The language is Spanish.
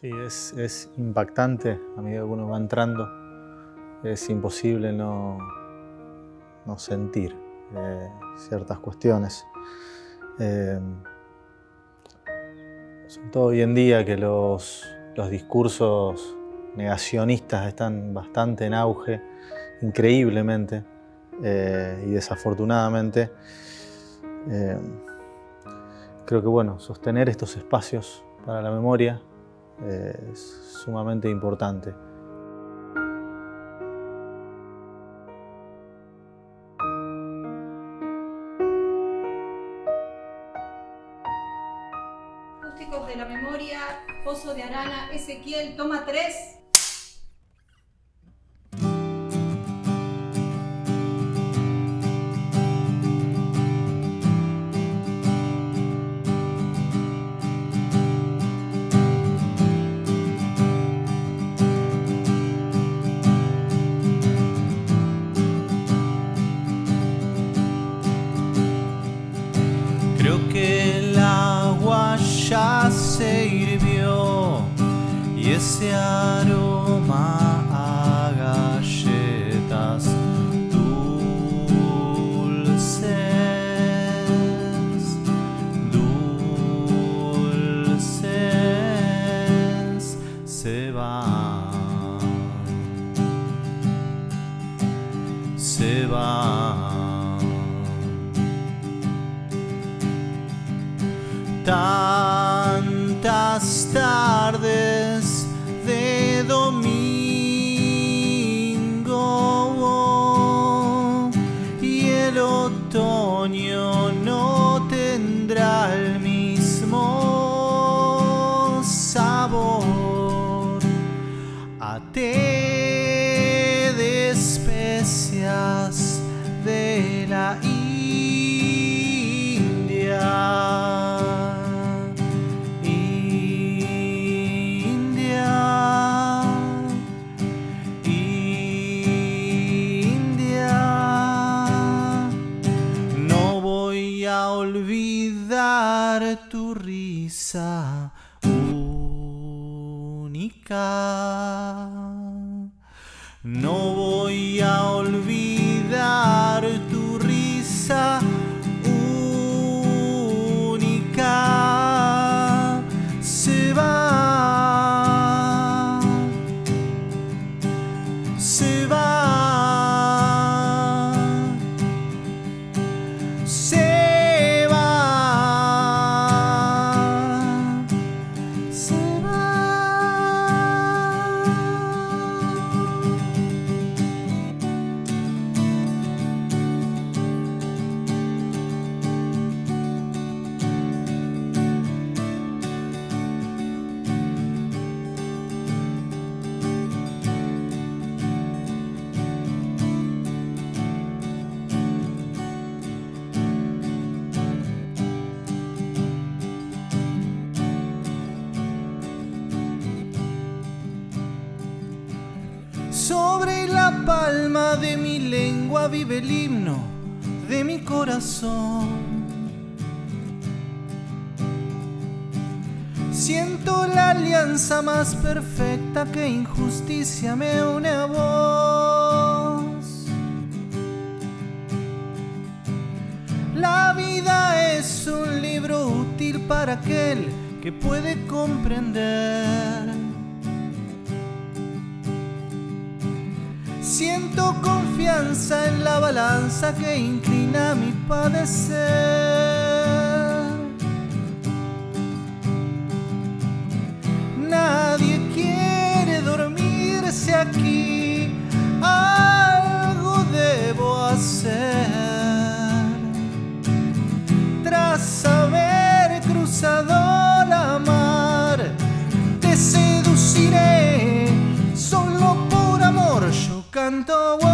Sí, es, impactante a medida que uno va entrando. Es imposible no, no sentir eh, ciertas cuestiones. Eh, sobre todo hoy en día que los, discursos negacionistas están bastante en auge, increíblemente eh, y desafortunadamente. creo que bueno, sostener estos espacios para la memoria es sumamente importante. Acústicos de la memoria, Pozo de Arana, Ezequiel, toma 3. Ese aroma a galletas dulces, dulces se van, se van. time. Risa única. No Sobre la palma de mi lengua vive el himno de mi corazón. Siento la alianza más perfecta que injusticia me une a vos. La vida es un libro útil para aquel que puede comprender Siento confianza en la balanza que inclina mi padecer. Nadie quiere dormirse aquí, algo debo hacer. Tras haber cruzado la mar, te seduciré canto